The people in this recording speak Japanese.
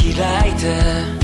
開いて